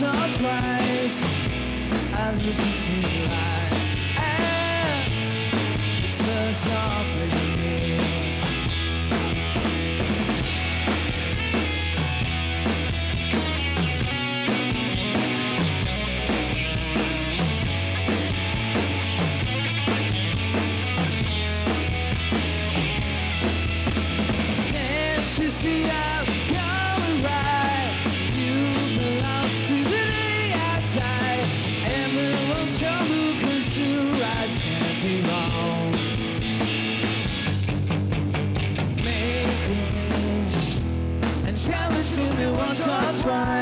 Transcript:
once or twice. I look into your eyes. try.